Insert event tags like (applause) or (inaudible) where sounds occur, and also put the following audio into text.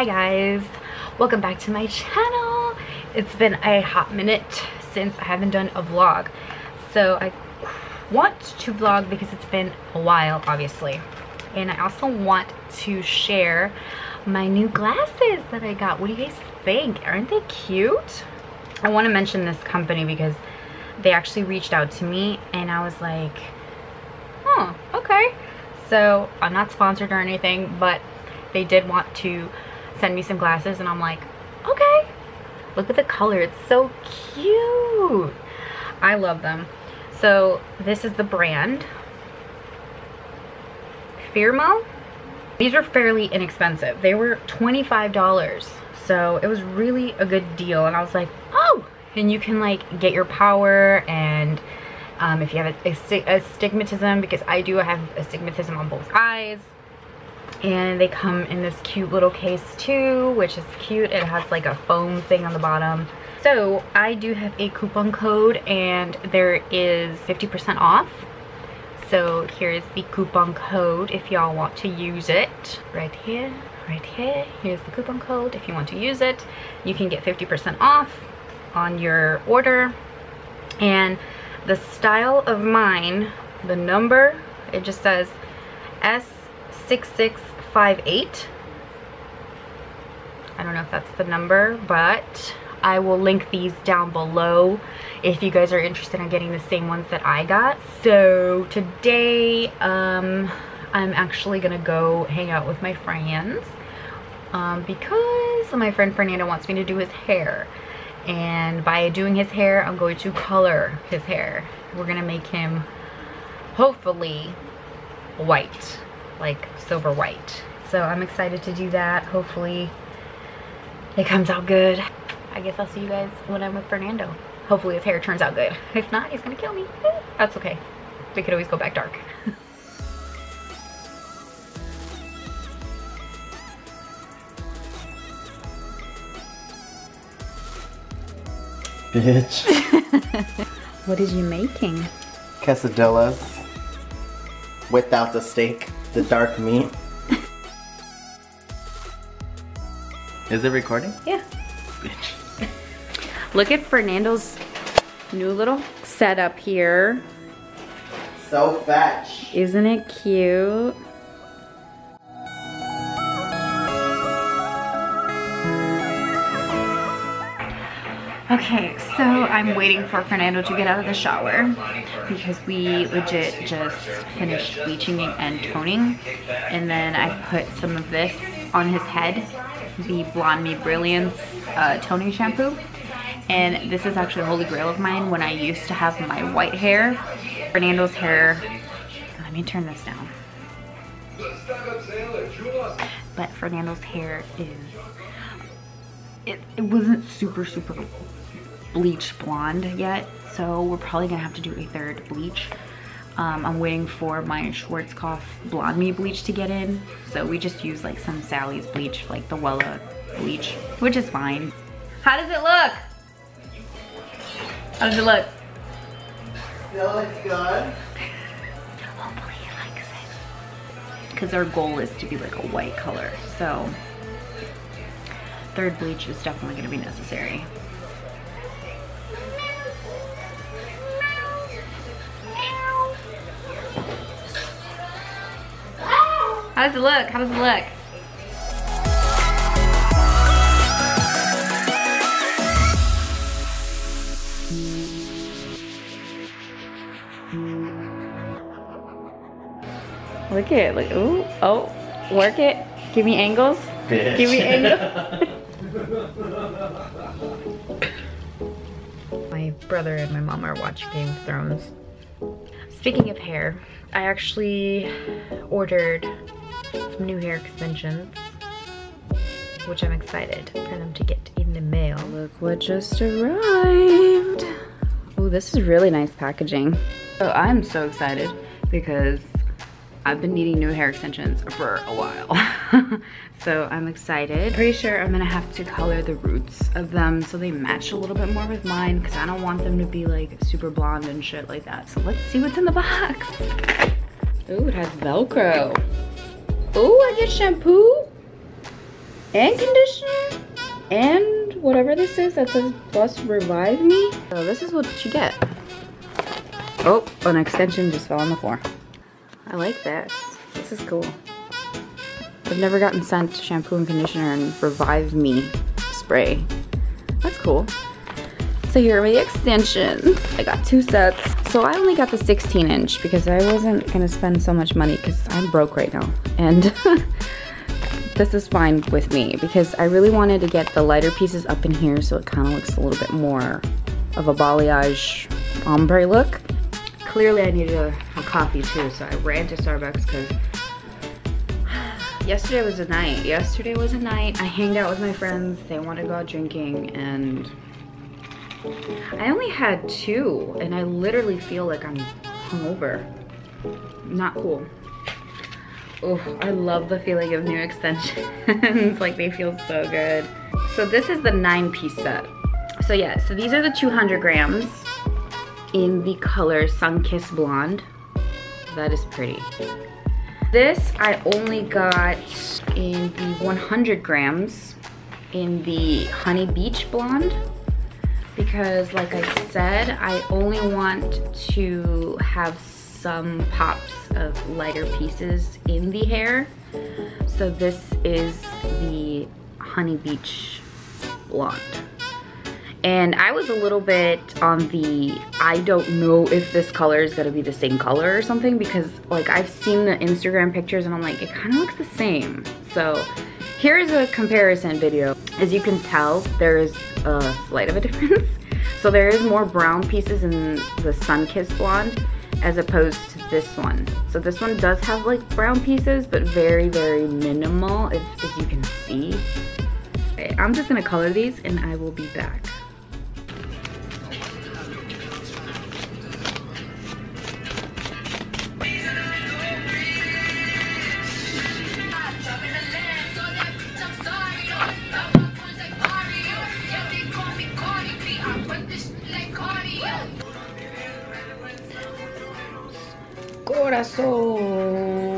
Hi guys, welcome back to my channel. It's been a hot minute since I haven't done a vlog. So I want to vlog because it's been a while, obviously. And I also want to share my new glasses that I got. What do you guys think? Aren't they cute? I want to mention this company because they actually reached out to me and I was like, oh, okay. So I'm not sponsored or anything, but they did want to send me some glasses and I'm like, okay. Look at the color, it's so cute. I love them. So this is the brand. Firmoo. These were fairly inexpensive. They were $25. So it was really a good deal. And I was like, oh, and you can like get your power and um, if you have a, a, astigmatism, because I do have astigmatism on both eyes. And they come in this cute little case too, which is cute. It has like a foam thing on the bottom. So I do have a coupon code and there is 50% off. So here's the coupon code if y'all want to use it. Right here, right here. Here's the coupon code if you want to use it. You can get 50% off on your order. And the style of mine, the number, it just says S6658. I don't know if that's the number, but I will link these down below if you guys are interested in getting the same ones that I got. So today, um, I'm actually gonna go hang out with my friends um, because my friend Fernando wants me to do his hair and by doing his hair I'm going to color his hair we're gonna make him hopefully white like silver white. So I'm excited to do that. Hopefully it comes out good. I guess I'll see you guys when I'm with Fernando. Hopefully his hair turns out good. If not he's gonna kill me. (laughs) That's okay. We could always go back dark. (laughs) Bitch. what is you making? Quesadillas. Without the steak, the dark meat. is it recording? Yeah. Bitch. Look at Fernando's new little setup here. So fetch. Isn't it cute? Okay, so I'm waiting for Fernando to get out of the shower because we legit just finished bleaching and toning. And then I put some of this on his head, the Blonde Me Brilliance uh, toning shampoo. And this is actually a holy grail of mine when I used to have my white hair. Fernando's hair, let me turn this down. But Fernando's hair is, it, it wasn't super, super bleach blonde yet so we're probably gonna have to do a third bleach. Um, I'm waiting for my Schwarzkopf Blonde Me bleach to get in. So we just use like some Sally's bleach like the Wella bleach which is fine. How does it look? How does it look? It looks good. (laughs) hopefully he likes it. Because our goal is to be like a white color so third bleach is definitely going to be necessary How does it look? How does it look? Look at it. Look. Ooh. Oh. Work it. Give me angles. Bitch. Give me (laughs) angles. (laughs) my brother and my mom are watching Game of Thrones. Speaking of hair, I actually ordered some new hair extensions, which I'm excited for them to get in the mail. Look what just arrived. Oh, this is really nice packaging. So I'm so excited because I've been needing new hair extensions for a while. (laughs) so I'm excited. Pretty sure I'm gonna have to color the roots of them so they match a little bit more with mine because I don't want them to be like super blonde and shit like that. So let's see what's in the box. Ooh, it has Velcro. Ooh, I get shampoo. and conditioner and whatever this is that says plus revive me. So this is what you get. Oh, an extension just fell on the floor. I like this. This is cool. I've never gotten sent shampoo and conditioner and revive me spray. That's cool. So here are my extensions. I got two sets. So I only got the 16 inch because I wasn't gonna spend so much money because I'm broke right now. And (laughs) this is fine with me because I really wanted to get the lighter pieces up in here so it kind of looks a little bit more of a balayage ombre look. Clearly I needed a, a coffee too, so I ran to Starbucks because yesterday was a night. Yesterday was a night. I hanged out with my friends. They wanted to go out drinking and I only had two and I literally feel like I'm hungover. Not cool. Oh, I love the feeling of new extensions. (laughs) like they feel so good. So this is the nine piece set. So yeah, so these are the 200 grams in the color Sun-Kissed Blonde. That is pretty. This I only got in the 100 grams in the Honey Beach Blonde because like I said, I only want to have some pops of lighter pieces in the hair. So this is the Honey Beach Blonde. And I was a little bit on the, I don't know if this color is gonna be the same color or something because like I've seen the Instagram pictures and I'm like, it kind of looks the same. So here's a comparison video. As you can tell, there is a slight of a (laughs) difference. So there is more brown pieces in the Sun-Kissed Blonde as opposed to this one. So this one does have like brown pieces, but very, very minimal, as, as you can see. Okay, I'm just gonna color these and I will be back. Corazón.